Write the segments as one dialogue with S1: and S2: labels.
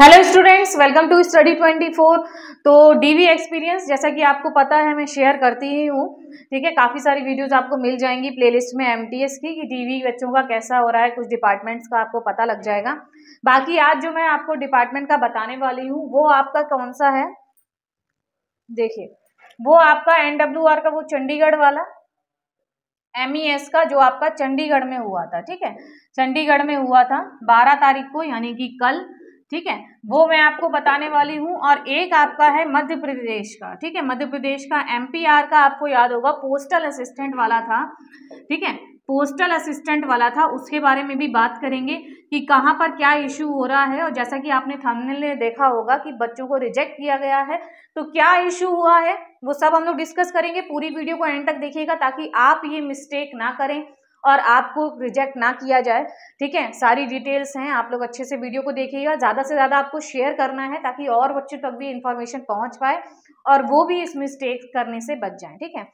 S1: Hello students welcome to study 24 तो DV experience जैसा कि आपको पता है, मैं शेयर करती ही हूँ। ठीक है, काफ़ी सारी वीडियोस आपको मिल जाएँगी प्लेलिस्ट में एमटीएस की कि डीवी बच्चों का कैसा हो रहा है, कुछ डिपार्टमेंट्स का आपको पता लग जाएगा। बाकी आज जो मैं आपको डिपार्टमेंट का बताने वाली हूँ, वो आपका कौन सा है? देखिए, वो आपका एन का, वो चंडीगढ़ वाला एम e का, जो आपका चंडीगढ़ में हुआ था। ठीक है, चंडीगढ़ में हुआ था, बारह तारीख को, यानी कि कल ठीक है? वो मैं आपको बताने वाली हूँ और एक आपका है मध्य प्रदेश का, ठीक है? मध्य प्रदेश का एमपीआर का आपको याद होगा पोस्टल असिस्टेंट वाला था, ठीक है? पोस्टल असिस्टेंट वाला था, उसके बारे में भी बात करेंगे कि कहाँ पर क्या इशू हो रहा है और जैसा कि आपने थंबनेल में देखा होगा कि बच्चों को रिजेक्ट किया गया है तो क्या इशू हुआ है? वो सब हम लोग डिस्कस करेंगे, पूरी वीडियो को एंड तक देखिएगा ताकि आप ये मिस्टेक ना करें। और आपको रिजेक्ट ना किया जाए, ठीक है? सारी डिटेल्स हैं, आप लोग अच्छे से वीडियो को देखिएगा। ज़्यादा से ज़्यादा आपको शेयर करना है ताकि और बच्चों तक भी इन्फॉर्मेशन पहुँच पाए और वो भी इस मिस्टेक करने से बच जाए, ठीक है?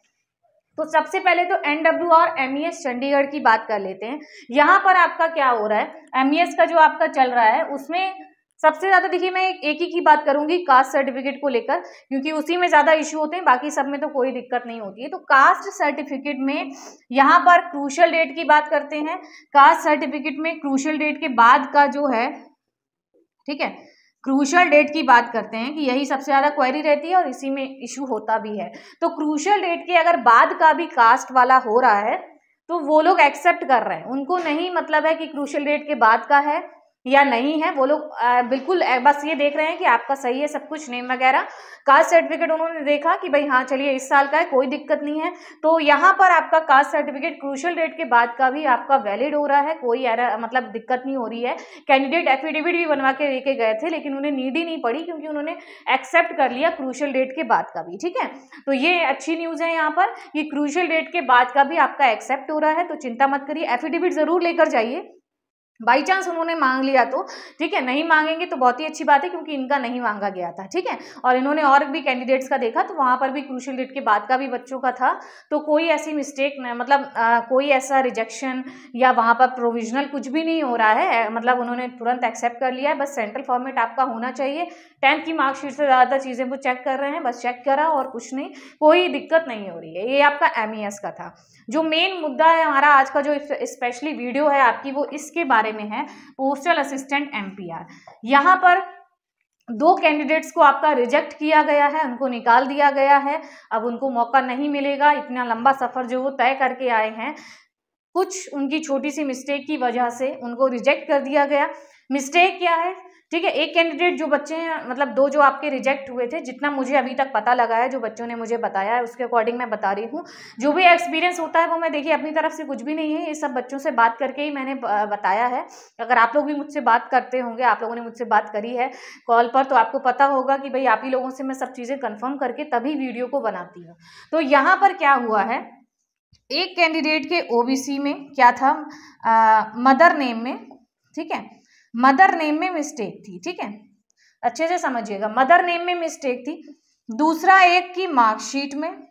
S1: तो सबसे पहले तो एन डब्ल्यू और एम e चंडीगढ़ की बात कर लेते हैं। यहाँ पर आपका क्या हो रहा है? एम e का जो आपका चल रहा है, उसमें सबसे ज़्यादा देखिए मैं एक, ही की बात करूँगी कास्ट सर्टिफिकेट को लेकर क्योंकि उसी में ज़्यादा इश्यू होते हैं बाकी सब में तो कोई दिक्कत नहीं होती है। तो कास्ट सर्टिफिकेट में यहाँ पर क्रूशल डेट की बात करते हैं। कास्ट सर्टिफिकेट में क्रूशल डेट के बाद का जो है ठीक है क्रूशल डेट की बात करते हैं कि यही सबसे ज़्यादा क्वेरी रहती है और इसी में इशू होता भी है। तो क्रूशल डेट के अगर बाद का भी कास्ट वाला हो रहा है तो वो लोग एक्सेप्ट कर रहे हैं। उनको नहीं मतलब है कि क्रूशल डेट के बाद का है। या नहीं है, वो लोग बिल्कुल बस ये देख रहे हैं कि आपका सही है, सब कुछ नेम वगैरह। कास्ट सर्टिफिकेट उन्होंने देखा कि भाई हाँ चलिए, इस साल का है, कोई दिक्कत नहीं है। तो यहाँ पर आपका कास्ट सर्टिफिकेट क्रूशल डेट के बाद का भी आपका वैलिड हो रहा है, कोई एरर मतलब दिक्कत नहीं हो रही है। कैंडिडेट एफिडेविट भी बनवा के लेके गए थे, लेकिन उन्हें नीड ही नहीं पड़ी क्योंकि उन्होंने एक्सेप्ट कर लिया क्रूशल डेट के बाद का भी, ठीक है? तो ये अच्छी न्यूज़ है यहाँ पर। कि क्रूशल डेट के बाद का भी आपका एक्सेप्ट हो रहा है तो चिंता मत करिए एफिडेविट ज़रूर लेकर जाइए। बाई चांस उन्होंने मांग लिया तो ठीक है नहीं मांगेंगे तो बहुत ही अच्छी बात है क्योंकि इनका नहीं मांगा गया था ठीक है? और इन्होंने और भी कैंडिडेट्स का देखा तो वहाँ पर भी क्रूशल डेट के बाद का भी बच्चों का था तो कोई ऐसी मिस्टेक मतलब आ, कोई ऐसा रिजेक्शन या वहाँ पर प्रोविजनल कुछ भी नहीं हो रहा है मतलब उन्होंने तुरंत एक्सेप्ट कर लिया है बस सेंट्रल फॉर्मेट आपका होना चाहिए। टेंथ की मार्कशीट से ज़्यादा चीज़ें वो चेक कर रहे हैं बस चेक करा और कुछ नहीं कोई दिक्कत नहीं हो रही है ये आपका एम e का था। जो मेन मुद्दा है हमारा आज का जो स्पेशली वीडियो है आपकी वो इसके बारे में है पोस्टल असिस्टेंट एमपीआर यहाँ पर दो कैंडिडेट्स को आपका रिजेक्ट किया गया है, उनको निकाल दिया गया है। अब उनको मौका नहीं मिलेगा, इतना लंबा सफ़र जो वो तय करके आए हैं, कुछ उनकी छोटी सी मिस्टेक की वजह से उनको रिजेक्ट कर दिया गया। मिस्टेक क्या है? ठीक है एक कैंडिडेट जो बच्चे हैं मतलब दो जो आपके रिजेक्ट हुए थे जितना मुझे अभी तक पता लगा है जो बच्चों ने मुझे बताया है उसके अकॉर्डिंग मैं बता रही हूँ। जो भी एक्सपीरियंस होता है वो मैं देखिए अपनी तरफ़ से कुछ भी नहीं है ये सब बच्चों से बात करके ही मैंने बताया है। अगर आप लोग भी मुझसे बात करते होंगे आप लोगों ने मुझसे बात करी है कॉल पर तो आपको पता होगा कि भाई आप ही लोगों से मैं सब चीज़ें कन्फर्म करके तभी वीडियो को बनाती हूँ। तो यहाँ पर क्या हुआ है? एक कैंडिडेट के ओबीसी में क्या था? आ, मदर नेम में ठीक है? मदर नेम में मिस्टेक थी, ठीक है? अच्छे से समझिएगा। मदर नेम में मिस्टेक थी। दूसरा एक की मार्कशीट में,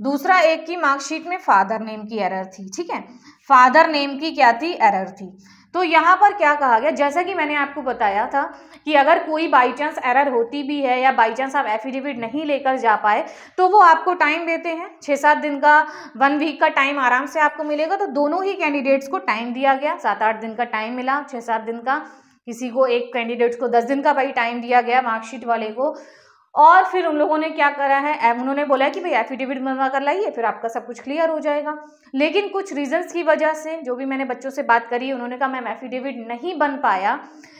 S1: दूसरा एक की मार्कशीट में फादर नेम की एरर थी, ठीक है? फादर नेम की क्या थी? एरर थी। तो यहाँ पर क्या कहा गया? जैसा कि मैंने आपको बताया था कि अगर कोई बाई चांस एरर होती भी है या बाई चांस आप एफिडेविट नहीं लेकर जा पाए तो वो आपको टाइम देते हैं। छः सात दिन का वन वीक का टाइम आराम से आपको मिलेगा। तो दोनों ही कैंडिडेट्स को टाइम दिया गया। सात आठ दिन का टाइम मिला छः सात दिन का। किसी को एक कैंडिडेट्स को दस दिन का भाई टाइम दिया गया मार्कशीट वाले को। और फिर उन लोगों ने क्या करा है उन्होंने बोला कि भाई एफिडेविट बनवा कर लाइए, फिर आपका सब कुछ क्लियर हो जाएगा। लेकिन कुछ रीजंस की वजह से, जो भी मैंने बच्चों से बात करी, उन्होंने कहा, मैम एफिडेविट नहीं बन पाया।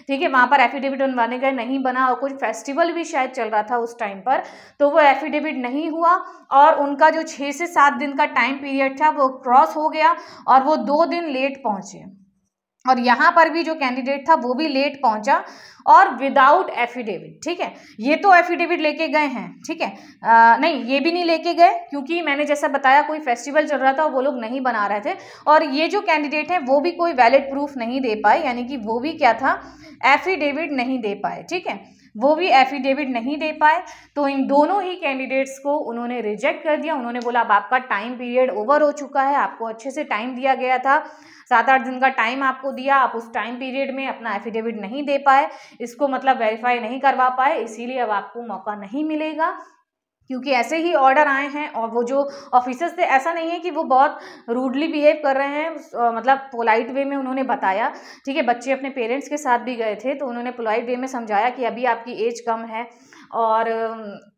S1: ठीक है, वहाँ पर एफिडेविट बनवाने गए, नहीं बना, और कुछ फेस्टिवल भी शायद चल रहा था उस टाइम पर तो वो एफिडेविट नहीं हुआ, और उनका जो छः से सात दिन का टाइम पीरियड था, वो क्रॉस हो गया, और वो दो दिन लेट पहुँचे। और यहाँ पर भी जो कैंडिडेट था वो भी लेट पहुँचा और विदाउट एफिडेविट ठीक है? ये तो एफिडेविट लेके गए हैं ठीक है? आ, नहीं ये भी नहीं लेके गए क्योंकि मैंने जैसा बताया कोई फेस्टिवल चल रहा था वो लोग नहीं बना रहे थे और ये जो कैंडिडेट हैं वो भी कोई वैलिड प्रूफ नहीं दे पाए यानी कि वो भी क्या था? एफिडेविट नहीं दे पाए ठीक है? वो भी एफिडेविट नहीं दे पाए। तो इन दोनों ही कैंडिडेट्स को उन्होंने रिजेक्ट कर दिया। उन्होंने बोला, अब आपका टाइम पीरियड ओवर हो चुका है। आपको अच्छे से टाइम दिया गया था। सात आठ दिन का टाइम आपको दिया। आप उस टाइम पीरियड में अपना एफिडेविट नहीं दे पाए। इसको मतलब वेरीफाई नहीं करवा पाए। इसीलिए अब आपको मौका नहीं मिलेगा। क्योंकि ऐसे ही ऑर्डर आए हैं और वो जो ऑफिसर्स थे, ऐसा नहीं है कि वो बहुत रूडली बिहेव कर रहे हैं मतलब पोलाइट वे में उन्होंने बताया। ठीक है, बच्चे अपने पेरेंट्स के साथ भी गए थे तो उन्होंने पोलाइट वे में समझाया कि अभी आपकी एज कम है और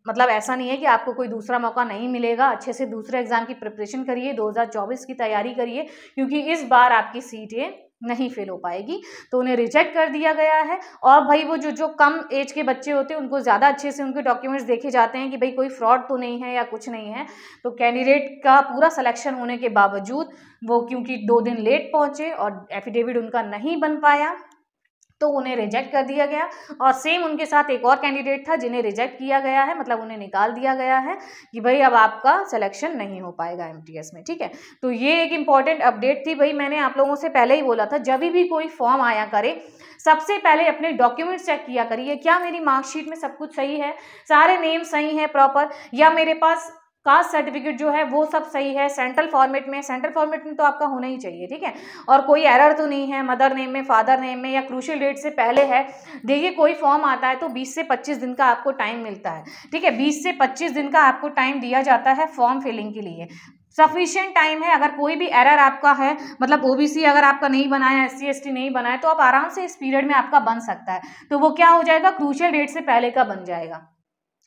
S1: मतलब ऐसा नहीं है कि आपको कोई दूसरा मौका नहीं मिलेगा। अच्छे से दूसरे एग्ज़ाम की प्रिपरेशन करिए 2024 की तैयारी करिए, क्योंकि इस बार आपकी सीटें नहीं फेल हो पाएगी तो उन्हें रिजेक्ट कर दिया गया है। और भाई वो जो जो कम एज के बच्चे होते हैं, उनको ज़्यादा अच्छे से उनके डॉक्यूमेंट्स देखे जाते हैं कि भाई कोई फ्रॉड तो नहीं है या कुछ नहीं है तो कैंडिडेट का पूरा सिलेक्शन होने के बावजूद वो क्योंकि दो दिन लेट पहुँचे और एफिडेविट उनका नहीं बन पाया। तो उन्हें रिजेक्ट कर दिया गया। और सेम उनके साथ एक और कैंडिडेट था जिन्हें रिजेक्ट किया गया है मतलब उन्हें निकाल दिया गया है कि भाई अब आपका सिलेक्शन नहीं हो पाएगा एमटीएस में, ठीक है? तो ये एक इंपॉर्टेंट अपडेट थी भाई, मैंने आप लोगों से पहले ही बोला था, जब भी कोई फॉर्म आया करे, सबसे पहले अपने डॉक्यूमेंट्स चेक किया करिए, क्या मेरी मार्कशीट में सब कुछ सही है? सारे नेम सही है प्रॉपर या मेरे पास कास्ट सर्टिफिकेट जो है, वो सब सही है। सेंट्रल फॉर्मेट में, सेंट्रल फॉर्मेट में तो आपका होना ही चाहिए, ठीक है? और कोई एरर तो नहीं है, मदर नेम में, फादर नेम में या क्रूशल डेट से पहले है। देखिए, कोई फॉर्म आता है तो 20 से 25 दिन का आपको टाइम मिलता है, ठीक है? 20 से 25 दिन का आपको टाइम दिया जाता है फॉर्म फिलिंग के लिए। सफिशियंट टाइम है, अगर कोई भी एरर आपका है मतलब ओबीसी अगर आपका नहीं बनाया एस सी नहीं बनाया तो आप आराम से इस पीरियड में आपका बन सकता है। तो वो क्या हो जाएगा? क्रूशल डेट से पहले का बन जाएगा।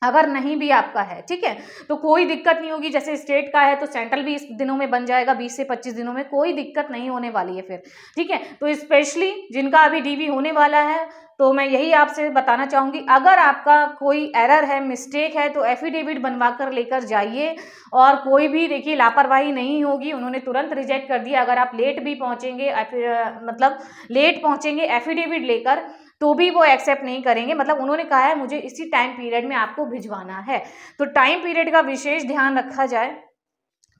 S1: अगर नहीं भी आपका है, ठीक है? तो कोई दिक्कत नहीं होगी, जैसे स्टेट का है तो सेंट्रल भी इस दिनों में बन जाएगा 20 से 25 दिनों में कोई दिक्कत नहीं होने वाली है फिर, ठीक है? तो स्पेशली जिनका अभी डीवी होने वाला है तो मैं यही आपसे बताना चाहूँगी, अगर आपका कोई एरर है मिस्टेक है तो एफिडेविट बनवा कर लेकर जाइए और कोई भी देखिए, लापरवाही नहीं होगी, उन्होंने तुरंत रिजेक्ट कर दिया, अगर आप लेट भी पहुँचेंगे मतलब लेट पहुँचेंगे एफिडेविट लेकर तो भी वो एक्सेप्ट नहीं करेंगे। मतलब उन्होंने कहा है, मुझे इसी टाइम पीरियड में आपको भिजवाना है। तो टाइम पीरियड का विशेष ध्यान रखा जाए,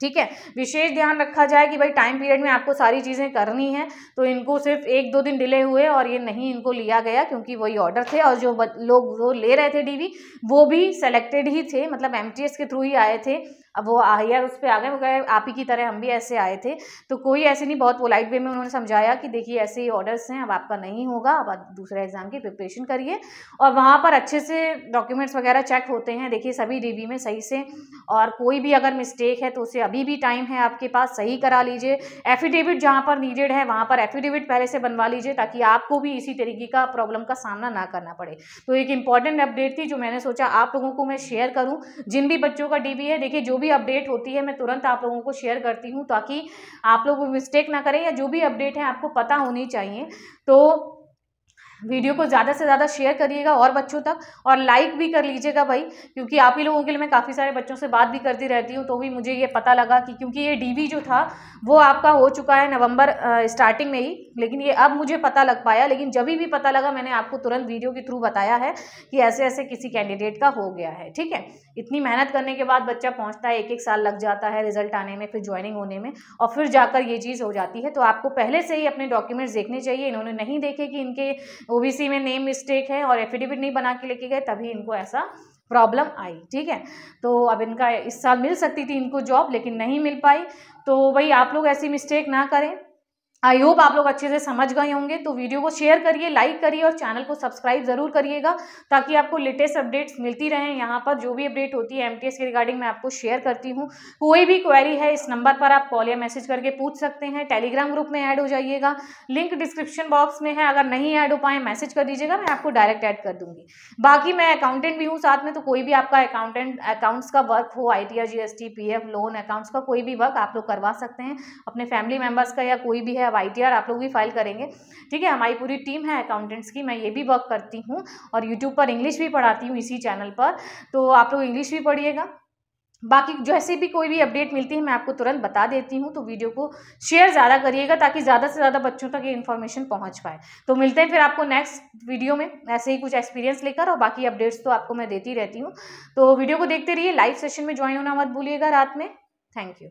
S1: ठीक है? विशेष ध्यान रखा जाए कि भाई टाइम पीरियड में आपको सारी चीज़ें करनी है तो इनको सिर्फ़ एक दो दिन डिले हुए और ये नहीं इनको लिया गया क्योंकि वही ऑर्डर थे और जो लोग वो ले रहे थे डीवी वो भी सेलेक्टेड ही थे। मतलब एमटीएस के थ्रू ही आए थे। अब वो हायर उस पर आ गए, वो कहे, आप ही की तरह हम भी ऐसे आए थे। तो कोई ऐसे नहीं, बहुत पोलाइट वे में उन्होंने समझाया कि देखिए, ऐसे ही ऑर्डर्स हैं, अब आपका नहीं होगा, अब आप दूसरे एग्ज़ाम की प्रिपरेशन करिए। और वहाँ पर अच्छे से डॉक्यूमेंट्स वगैरह चेक होते हैं, देखिए सभी डी में सही से। और कोई भी अगर मिस्टेक है तो उसे अभी भी टाइम है आपके पास, सही करा लीजिए। एफिडेविट जहाँ पर नीडेड है, वहाँ पर एफिडेविट पहले से बनवा लीजिए, ताकि आपको भी इसी तरीके का प्रॉब्लम का सामना ना करना पड़े। तो एक इंपॉर्टेंट अपडेट थी, जो मैंने सोचा आप लोगों को मैं शेयर करूँ। जिन भी बच्चों का डी है, देखिए, जो भी भी अपडेट होती है, मैं तुरंत आप लोगों को शेयर करती हूँ ताकि आप लोग मिस्टेक ना करें या जो भी अपडेट है आपको पता होनी चाहिए। तो वीडियो को ज़्यादा से ज़्यादा शेयर करिएगा और बच्चों तक, और लाइक भी कर लीजिएगा भाई, क्योंकि आप ही लोगों के लिए मैं काफ़ी सारे बच्चों से बात भी करती रहती हूँ तो भी मुझे ये पता लगा कि क्योंकि ये डीवी जो था, वो आपका हो चुका है नवंबर स्टार्टिंग में ही, लेकिन ये अब मुझे पता लग पाया, लेकिन जब भी पता लगा मैंने आपको तुरंत वीडियो के थ्रू बताया है कि ऐसे ऐसे किसी कैंडिडेट का हो गया है, ठीक है? इतनी मेहनत करने के बाद बच्चा पहुँचता है एक एक साल लग जाता है रिज़ल्ट आने में, फिर ज्वाइनिंग होने में, और फिर जाकर ये चीज़ हो जाती है तो आपको पहले से ही अपने डॉक्यूमेंट्स देखने चाहिए, इन्होंने नहीं देखे कि इनके ओबीसी में नेम मिस्टेक है और एफिडेविट नहीं बना के लेके गए, तभी इनको ऐसा प्रॉब्लम आई, ठीक है? तो अब इनका इस साल मिल सकती थी इनको जॉब, लेकिन नहीं मिल पाई। तो भाई आप लोग ऐसी मिस्टेक ना करें। आई होप आप लोग अच्छे से समझ गए होंगे। तो वीडियो को शेयर करिए लाइक करिए और चैनल को सब्सक्राइब ज़रूर करिएगा ताकि आपको लेटेस्ट अपडेट्स मिलती रहें। यहाँ पर जो भी अपडेट होती है एमटीएस के रिगार्डिंग मैं आपको शेयर करती हूँ। कोई भी क्वेरी है, इस नंबर पर आप कॉल या मैसेज करके पूछ सकते हैं। टेलीग्राम ग्रुप में ऐड हो जाइएगा। लिंक डिस्क्रिप्शन बॉक्स में है। अगर नहीं ऐड हो पाए मैसेज कर दीजिएगा। मैं आपको डायरेक्ट ऐड कर दूँगी। बाकी मैं अकाउंटेंट भी हूँ साथ में तो कोई भी आपका अकाउंटेंट अकाउंट्स का वर्क हो I T G S T P F loan accounts का कोई भी वर्क आप लोग करवा सकते हैं। अपने फैमिली मेंबर्स का या कोई भी है अब आई आप लोग भी फ़ाइल करेंगे। ठीक है, हमारी पूरी टीम है अकाउंटेंट्स की, मैं ये भी वर्क करती हूँ और यूट्यूब पर इंग्लिश भी पढ़ाती हूँ इसी चैनल पर। तो आप लोग इंग्लिश भी पढ़िएगा। बाकी जैसे भी कोई भी अपडेट मिलती है, मैं आपको तुरंत बता देती हूँ तो वीडियो को शेयर ज़्यादा करिएगा ताकि ज़्यादा से ज़्यादा बच्चों तक ये इन्फॉर्मेशन पहुँच पाए। तो मिलते हैं फिर आपको नेक्स्ट वीडियो में, ऐसे ही कुछ एक्सपीरियंस लेकर और बाकी अपडेट्स तो आपको मैं देती रहती हूँ। तो वीडियो को देखते रहिए लाइव सेशन में ज्वाइन होना मत भूलिएगा रात में। Thank you